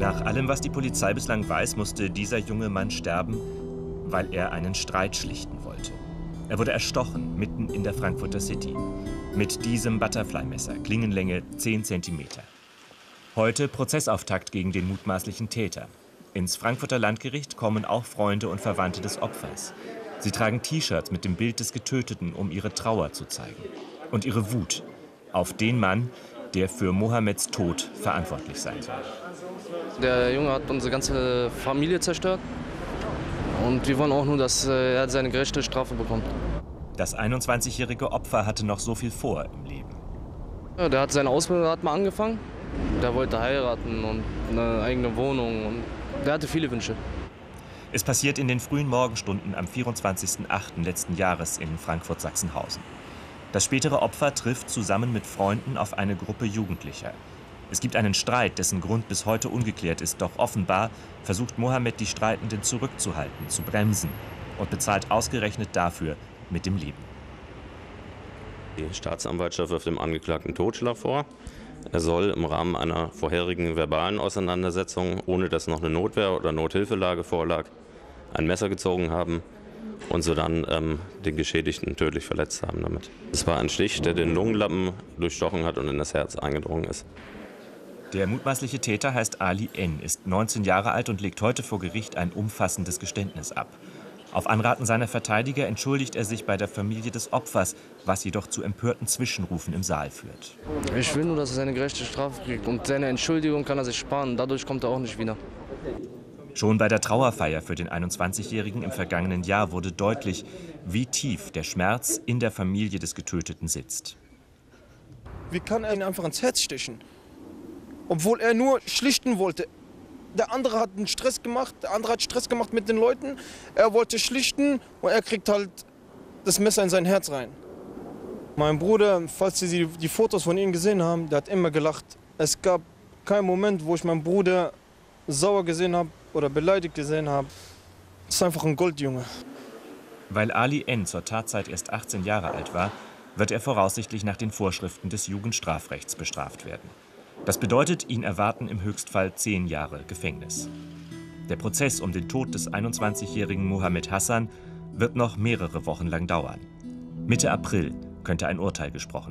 Nach allem, was die Polizei bislang weiß, musste dieser junge Mann sterben, weil er einen Streit schlichten wollte. Er wurde erstochen mitten in der Frankfurter City. Mit diesem Butterfly-Messer, Klingenlänge 10 cm. Heute Prozessauftakt gegen den mutmaßlichen Täter. Ins Frankfurter Landgericht kommen auch Freunde und Verwandte des Opfers. Sie tragen T-Shirts mit dem Bild des Getöteten, um ihre Trauer zu zeigen. Und ihre Wut auf den Mann, der für Mohammeds Tod verantwortlich sein soll. Der Junge hat unsere ganze Familie zerstört. Und wir wollen auch nur, dass äh, er seine gerechte Strafe bekommt. Das 21-jährige Opfer hatte noch so viel vor im Leben. Ja, der hat seine Ausbildung hat mal angefangen. Der wollte heiraten und eine eigene Wohnung. Und der hatte viele Wünsche. Es passiert in den frühen Morgenstunden am 24.08. letzten Jahres in Frankfurt-Sachsenhausen. Das spätere Opfer trifft zusammen mit Freunden auf eine Gruppe Jugendlicher. Es gibt einen Streit, dessen Grund bis heute ungeklärt ist, doch offenbar versucht Mohammed die Streitenden zurückzuhalten, zu bremsen und bezahlt ausgerechnet dafür mit dem Leben. Die Staatsanwaltschaft wirft dem Angeklagten Totschlag vor. Er soll im Rahmen einer vorherigen verbalen Auseinandersetzung, ohne dass noch eine Notwehr- oder Nothilfelage vorlag, ein Messer gezogen haben und so dann ähm, den Geschädigten tödlich verletzt haben damit. Es war ein Stich, der den Lungenlappen durchstochen hat und in das Herz eingedrungen ist. Der mutmaßliche Täter heißt Ali N., ist 19 Jahre alt und legt heute vor Gericht ein umfassendes Geständnis ab. Auf Anraten seiner Verteidiger entschuldigt er sich bei der Familie des Opfers, was jedoch zu empörten Zwischenrufen im Saal führt. Ich will nur, dass er seine gerechte Strafe kriegt. Und seine Entschuldigung kann er sich sparen. Dadurch kommt er auch nicht wieder. Schon bei der Trauerfeier für den 21-Jährigen im vergangenen Jahr wurde deutlich, wie tief der Schmerz in der Familie des Getöteten sitzt. Wie kann er ihn einfach ins Herz stechen? Obwohl er nur schlichten wollte. Der andere hat einen Stress gemacht, der andere hat Stress gemacht mit den Leuten. Er wollte schlichten und er kriegt halt das Messer in sein Herz rein. Mein Bruder, falls Sie die Fotos von ihm gesehen haben, der hat immer gelacht. Es gab keinen Moment, wo ich meinen Bruder sauer gesehen habe oder beleidigt gesehen habe. Das ist einfach ein Goldjunge. Weil Ali N. zur Tatzeit erst 18 Jahre alt war, wird er voraussichtlich nach den Vorschriften des Jugendstrafrechts bestraft werden. Das bedeutet, ihn erwarten im Höchstfall zehn Jahre Gefängnis. Der Prozess um den Tod des 21-jährigen Mohammed Hassan wird noch mehrere Wochen lang dauern. Mitte April könnte ein Urteil gesprochen